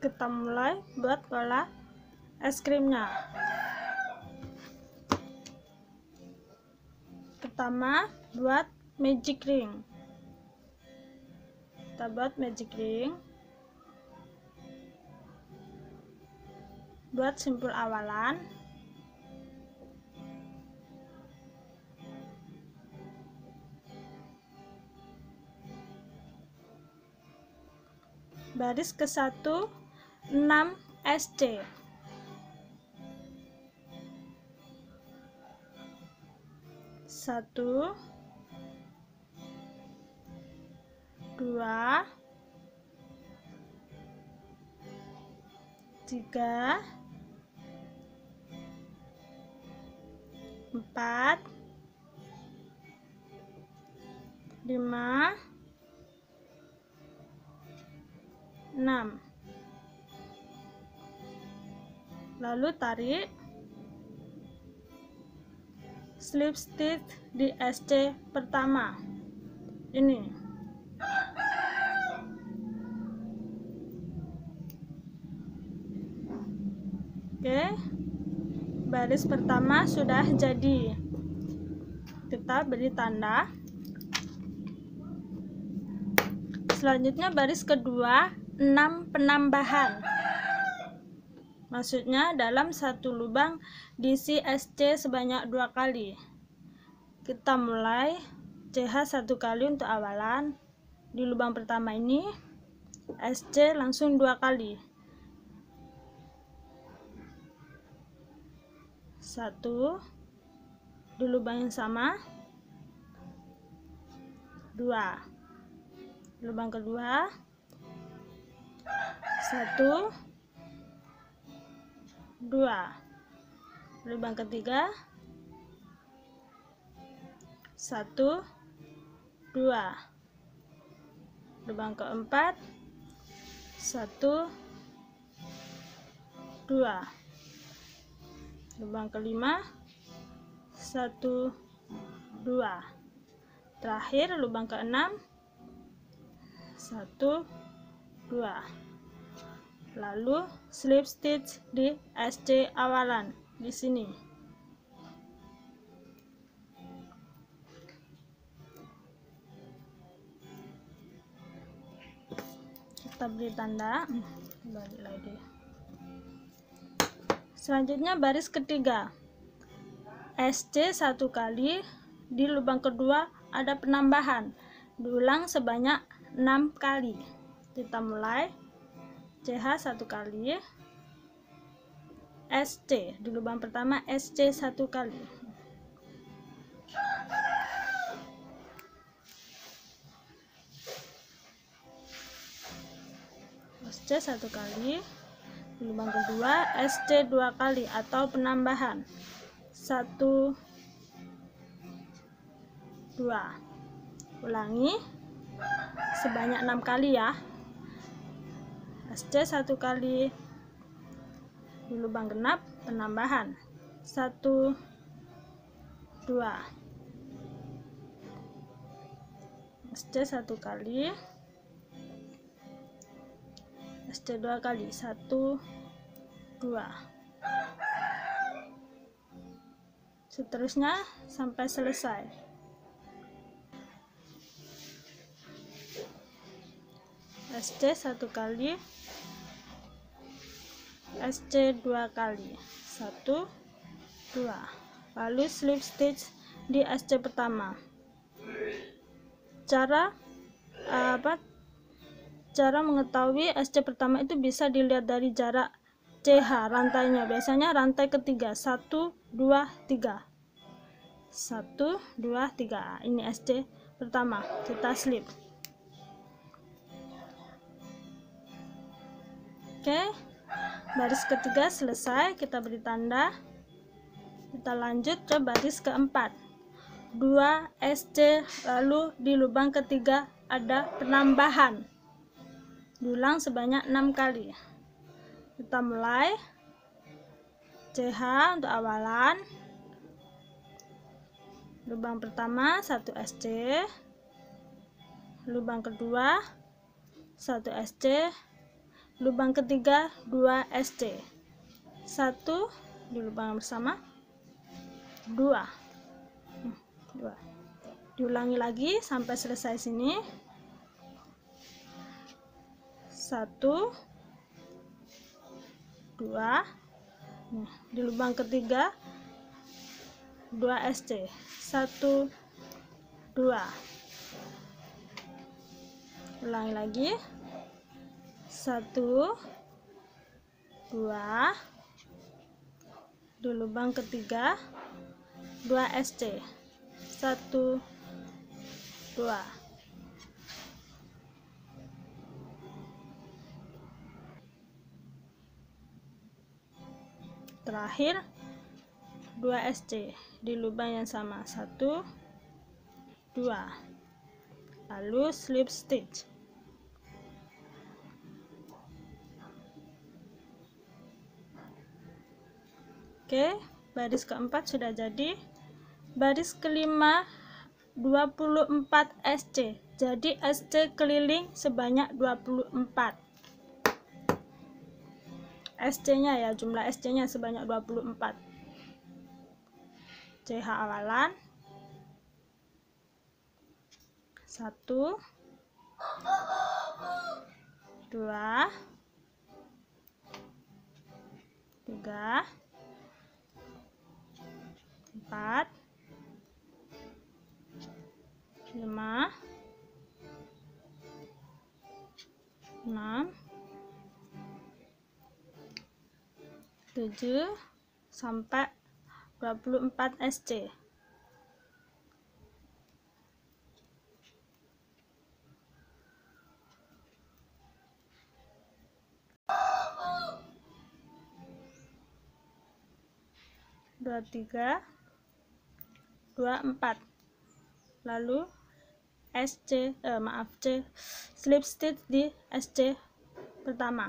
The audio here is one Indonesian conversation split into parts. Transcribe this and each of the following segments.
kita mulai buat pola es krimnya. Pertama buat magic ring. Kita buat magic ring. Buat simpul awalan. Baris ke 1 6 SC satu dua tiga empat lima 6 lalu tarik slip stitch di SC pertama. Ini. Oke. Baris pertama sudah jadi. Kita beri tanda. Selanjutnya baris kedua 6 penambahan maksudnya dalam satu lubang diisi SC sebanyak dua kali. Kita mulai CH satu kali untuk awalan. Di lubang pertama ini SC langsung dua kali. Satu. Di lubang yang sama dua. Lubang kedua satu dua. Lubang ketiga. Satu. Dua. Lubang keempat. Satu. Dua. Lubang kelima. Satu. Dua. Terakhir lubang keenam. Satu. Dua lalu slip stitch di SC awalan di sini. Kita beri tanda. Balik lagi. Selanjutnya baris ketiga. SC satu kali di lubang kedua ada penambahan. Diulang sebanyak 6 kali. Kita mulai CH satu kali SC di lubang pertama SC satu kali. SC satu kali di lubang kedua SC dua kali atau penambahan. Satu dua. Ulangi sebanyak enam kali ya SC satu kali di lubang genap penambahan. Satu dua. SC satu kali. SC dua kali. Satu dua. Seterusnya sampai selesai. SC satu kali SC dua kali. Satu dua. Lalu slip stitch di SC pertama. Cara apa? Cara mengetahui SC pertama itu bisa dilihat dari jarak CH rantainya. Biasanya rantai ketiga. Satu dua tiga. Satu dua tiga. Ini SC pertama. Kita slip. Oke baris ketiga selesai kita beri tanda. Kita lanjut ke baris keempat. 2 SC lalu di lubang ketiga ada penambahan. Diulang sebanyak 6 kali. Kita mulai. CH untuk awalan. Lubang pertama 1 SC lubang kedua 1 SC lubang ketiga 2 SC 1 di lubang bersama. 2 2 hmm, diulangi lagi sampai selesai sini. 1 2 nah, di lubang ketiga 2 SC 1 2 ulangi lagi 1 2 di lubang ketiga. 2 SC 1 2 terakhir 2 SC di lubang yang sama. 1 2 lalu slip stitch Oke, baris keempat sudah jadi. Baris kelima 24 SC. Jadi SC keliling sebanyak 24. SC-nya ya, jumlah SC-nya sebanyak 24. CH awalan 1 2 3 4 5 6 7 sampai 24 SC dua tiga dua empat. Lalu SC eh, maaf C. Slip stitch di SC pertama.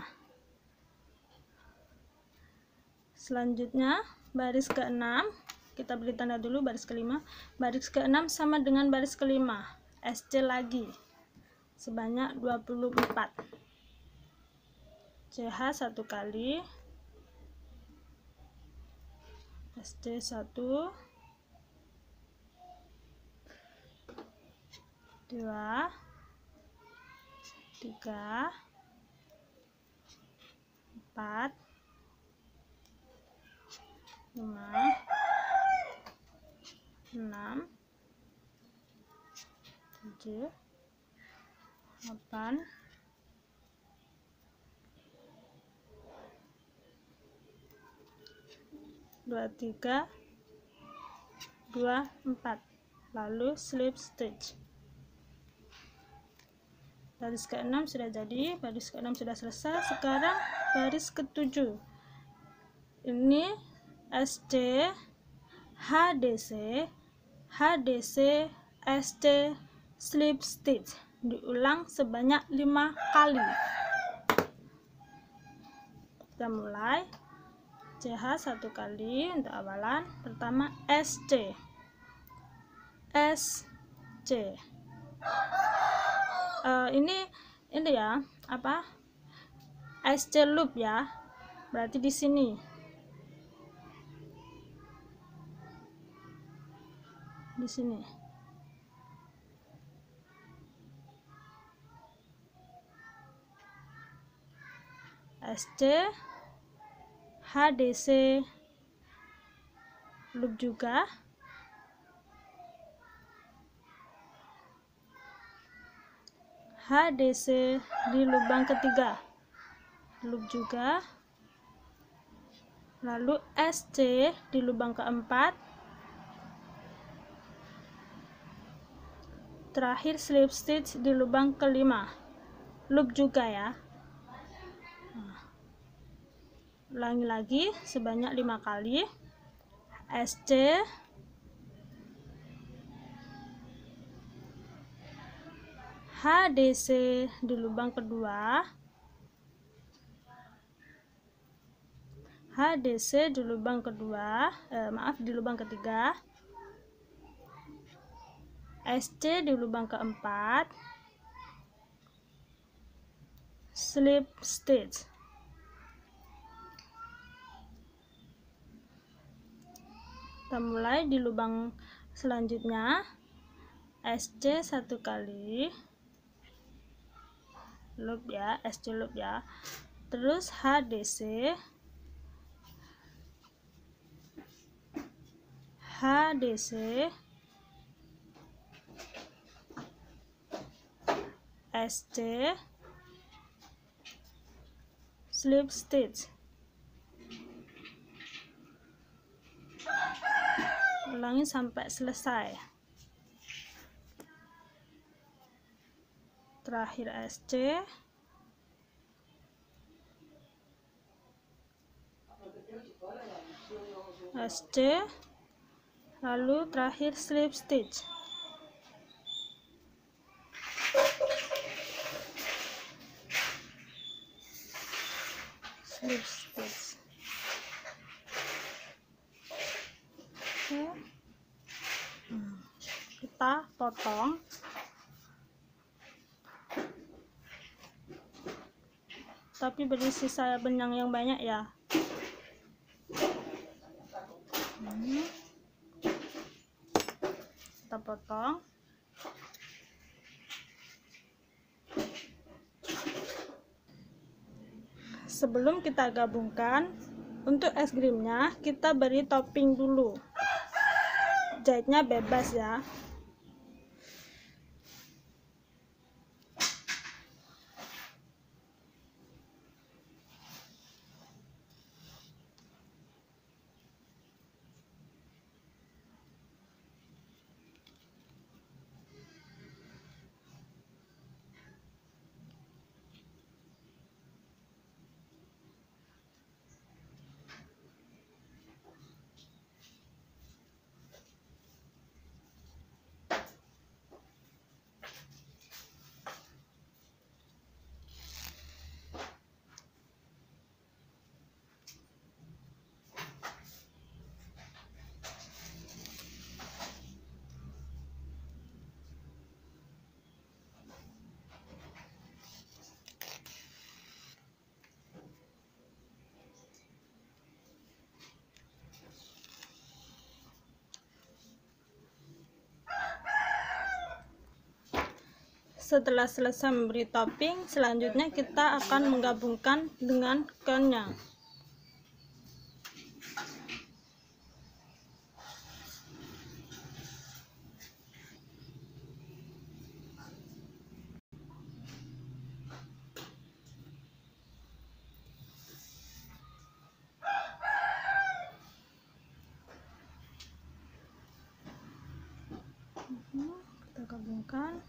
Selanjutnya baris ke-6 kita beri tanda dulu baris kelima. Baris ke-6 sama dengan baris kelima. SC lagi. Sebanyak 24 CH satu kali. SC 1 2 3 4 lima enam tujuh delapan dua tiga dua empat. Lalu slip stitch baris ke-6 sudah jadi baris ke-6 sudah selesai. Sekarang baris ke-7 ini SC HDC HDC SC slip stitch. Diulang sebanyak lima kali. Kita mulai. CH satu kali untuk awalan. Pertama SC SC uh, ini ini ya apa? SC loop ya. Berarti di sini. Di sini. SC HDC loop juga HDC di lubang ketiga. Loop juga. Lalu SC di lubang keempat. Terakhir slip stitch di lubang kelima. Loop juga ya. Nah, ulangi lagi sebanyak lima kali. SC HDC di lubang kedua. HDC di lubang kedua eh, maaf di lubang ketiga. SC di lubang keempat. Slip stitch kita mulai di lubang selanjutnya. SC satu kali loop ya SC loop ya. Terus HDC HDC SC slip stitch. Ulangi sampai selesai terakhir SC SC lalu terakhir slip stitch. Slip stitch oke hmm. kita potong tapi berisi saya benang yang banyak ya. Hmm. kita potong. Sebelum kita gabungkan untuk es krimnya kita beri topping dulu. Jahitnya bebas ya setelah selesai memberi topping selanjutnya kita akan menggabungkan dengan kenyang. Kita gabungkan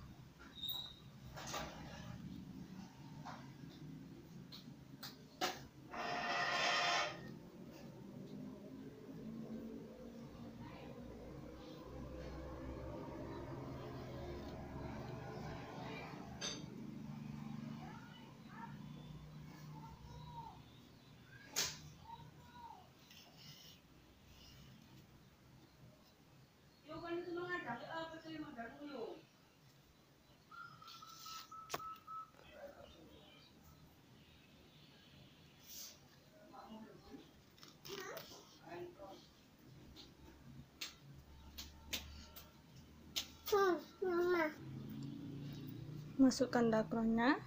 masukkan dakronnya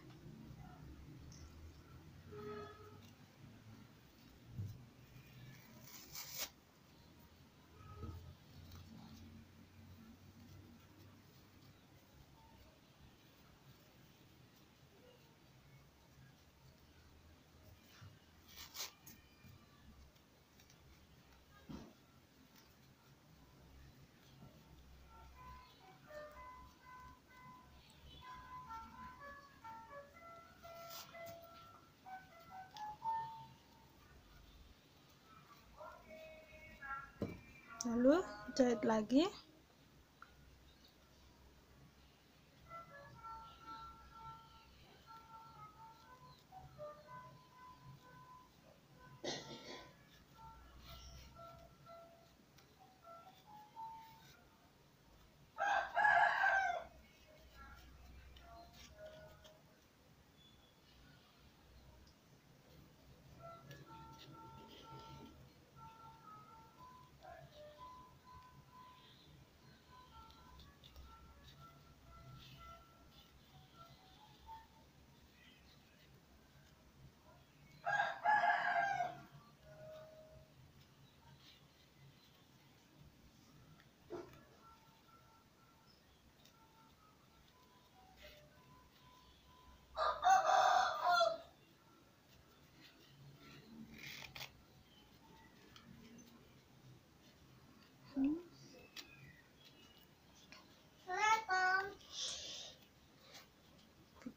lalu jahit lagi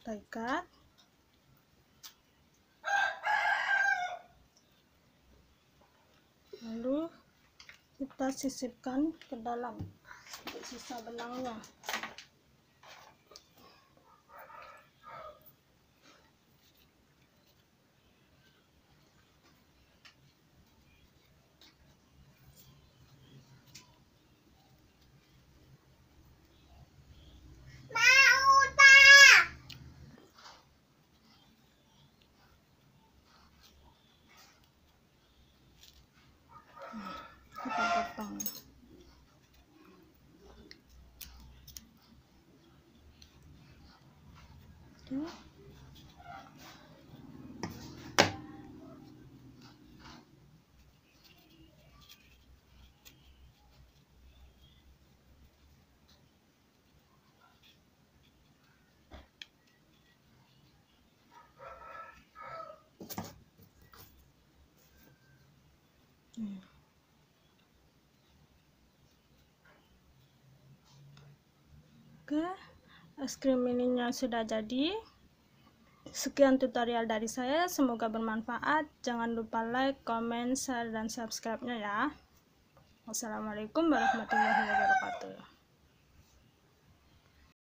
ikat lalu kita sisipkan ke dalam sisa benangnya kita potong Oke. Hmm. Oke, es krim ininya sudah jadi. Sekian tutorial dari saya, semoga bermanfaat. Jangan lupa like, comment, share, dan subscribe-nya ya. Wassalamualaikum warahmatullahi wabarakatuh.